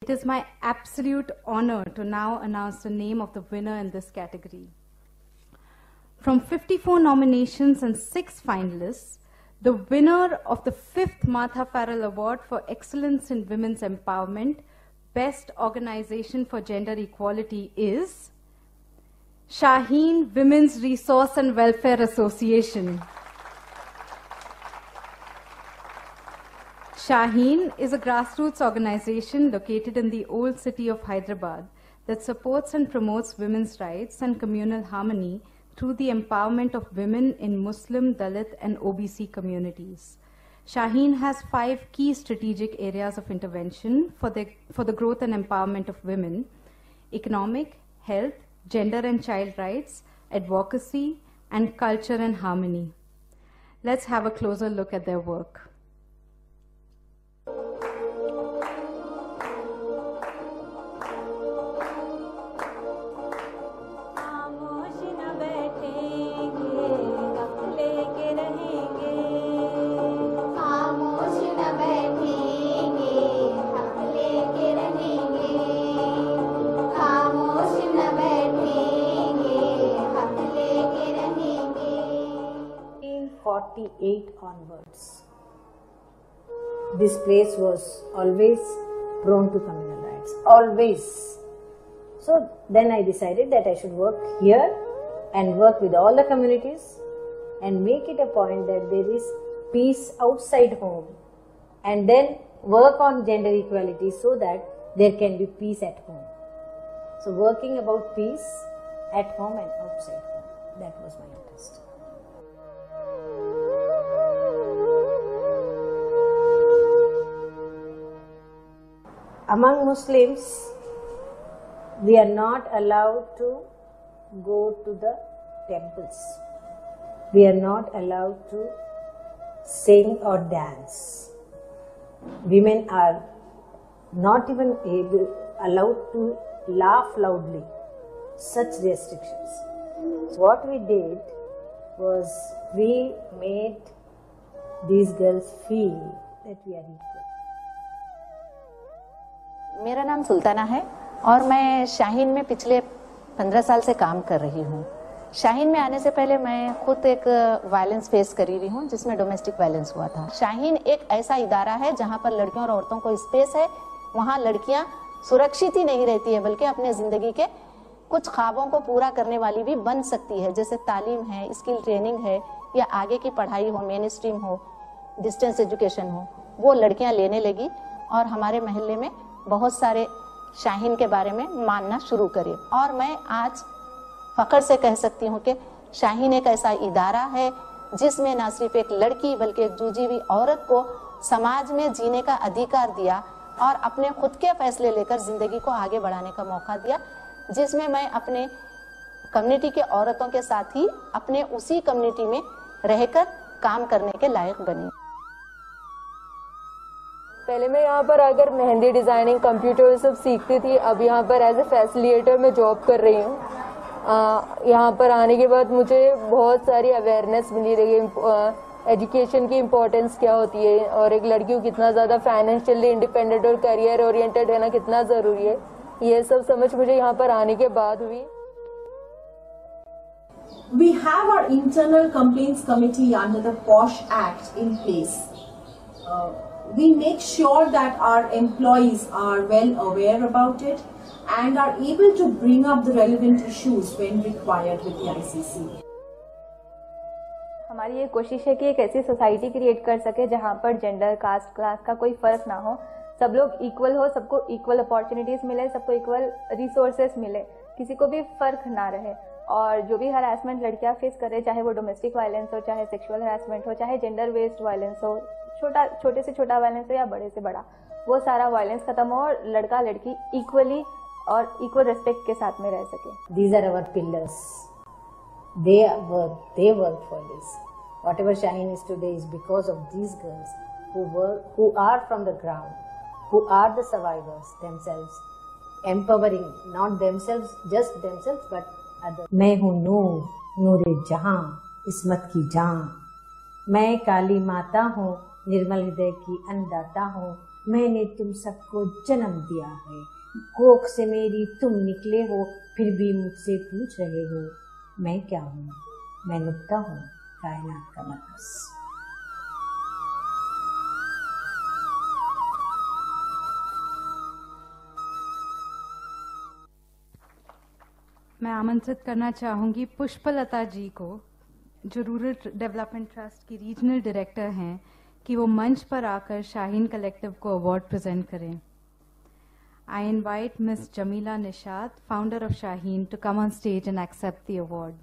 It is my absolute honor to now announce the name of the winner in this category. From 54 nominations and 6 finalists, the winner of the 5th Martha Farrell Award for Excellence in Women's Empowerment, Best Organization for Gender Equality is Shaheen Women's Resource and Welfare Association. Shaheen is a grassroots organization located in the old city of Hyderabad that supports and promotes women's rights and communal harmony through the empowerment of women in Muslim, Dalit, and OBC communities. Shaheen has five key strategic areas of intervention for the, for the growth and empowerment of women economic, health, gender and child rights, advocacy, and culture and harmony. Let's have a closer look at their work. 1948 onwards. This place was always prone to communal riots. Always. So then I decided that I should work here and work with all the communities and make it a point that there is peace outside home and then work on gender equality so that there can be peace at home. So working about peace at home and outside home. That was my interest. Among Muslims, we are not allowed to go to the temples. We are not allowed to sing or dance. Women are not even able, allowed to laugh loudly. Such restrictions. So what we did was we made these girls feel that we are equal. मेरा नाम सुल्ताना है और मैं शाहीन में पिछले पंद्रह साल से काम कर रही हूँ। शाहीन में आने से पहले मैं खुद एक वायलेंस फेस कर रही हूँ, जिसमें डोमेस्टिक वायलेंस हुआ था। शाहीन एक ऐसा इदारा है जहाँ पर लड़कियों और औरतों को स्पेस है। वहाँ लड़कियाँ सुरक्षित ही नहीं रहती है, बल्कि अपने ज़िंदगी के कुछ ख्वाबों को पूरा करने वाली भी बन सकती है, जैसे तालीम है स्किल ट्रेनिंग है, या आगे की पढ़ाई हो मेन स्ट्रीम हो डिस्टेंस एजुकेशन हो, वो लड़कियाँ लेने लगी और हमारे महल्ले में बहुत सारे शाहीन के बारे में मानना शुरू करे और मैं आज फ़ख्र से कह सकती हूँ कि शाहीन एक ऐसा इदारा है, जिसमें न सिर्फ़ एक लड़की, बल्कि एक हुई औरत को समाज में जीने का अधिकार दिया और अपने खुद के फैसले लेकर ज़िंदगी को आगे बढ़ाने का मौका दिया, जिसमें मैं अपने कम्युनिटी के औरतों के साथ ही अपने उसी कम्युनिटी में रहकर काम करने के लायक बनी। पहले मैं यहाँ पर आकर मेहंदी डिज़ाइनिंग कंप्यूटर सब सीखती थी अब यहाँ पर एज ए फैसिलिटेटर मैं जॉब कर रही हूँ यहाँ पर आने के बाद मुझे बहुत सारी अवेयरनेस मिली रही एजुकेशन की इम्पोर्टेंस क्या होती है और एक लड़की को कितना ज़्यादा फाइनेंशियली इंडिपेंडेंट और करियर ओरिएंटेड रहना कितना ज़रूरी है ये सब समझ मुझे यहाँ पर आने के बाद हुई We have our internal complaints committee under the POSH Act in place. Uh, we make sure that our employees are well aware about it and are able to bring up the relevant issues when required with the ICC. हमारी ये कोशिश है कि एक ऐसी society create कर सके जहाँ पर जेंडर कास्ट क्लास का कोई फ़र्क ना हो। सब लोग इक्वल हो, सबको इक्वल अपॉर्चुनिटीज़ मिले, सबको इक्वल रिसोर्सेस मिले। किसी को भी फ़र्क ना रहे। और जो भी हरासमेंट लड़कियाँ फेस कर रहे चाहे वो डोमेस्टिक वायलेंस हो, चाहे सेक्सुअल हरासमेंट हो, चाहे जेंडर बेस्ड वायलेंस हो छोटा छोटे से छोटा वायलेंस हो या बड़े से बड़ा वो सारा वायलेंस खत्म हो और लड़का लड़की इक्वली और इक्वल रिस्पेक्ट के साथ में रह सके। These are our pillars they work they work for this whatever Shaheen is today is because of these girls who are from the ground who are the survivors themselves empowering not themselves just themselves but other मैं हूँ नूर नूरे जहाँ इसमत की जान मैं काली माता हूँ निर्मल हृदय की अन्नदाता हो। मैंने तुम सबको जन्म दिया है। कोख से मेरी तुम निकले हो, फिर भी मुझसे पूछ रहे हो, मैं क्या हूँ? मैं नुक्ता हूँ, कायनात का मरकज मैं आमंत्रित करना चाहूँगी पुष्पलता जी को, जो रूरल डेवलपमेंट ट्रस्ट की रीजनल डायरेक्टर हैं। कि वो मंच पर आकर शाहीन कलेक्टिव को अवार्ड प्रेजेंट करें। I invite miss Jamila Nishad founder of Shaheen to come on stage and accept the award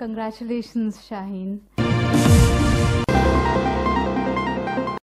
Congratulations, Shaheen.